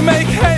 to make hay.